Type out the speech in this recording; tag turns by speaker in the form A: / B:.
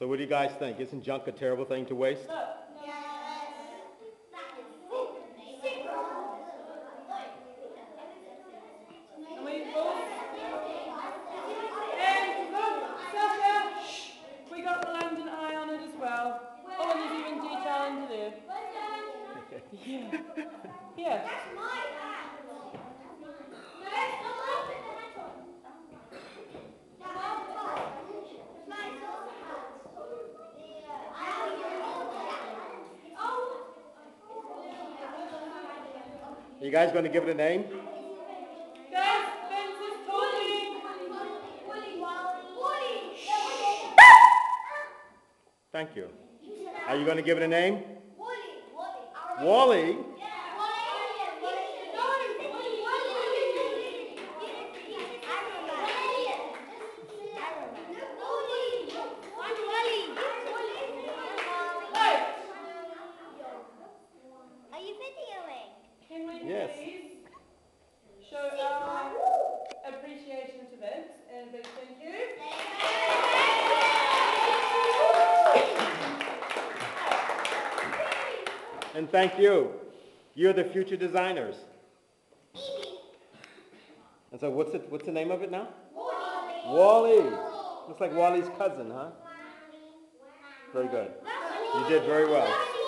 A: So what do you guys think? Isn't junk a terrible thing to waste?
B: And we both. And look, Yeah.
A: You guys going to give it a name?
B: Guys, Vince is talking.
A: Thank you. Are you going to give it a name? Wally?
B: Hey, can
A: Yes.
B: please show our appreciation to Vince and a big thank you.
A: And thank you. You're the future designers. And so what's it, what's the name of it now? Wally. Looks like Wally's cousin, huh? Very good. You did very well.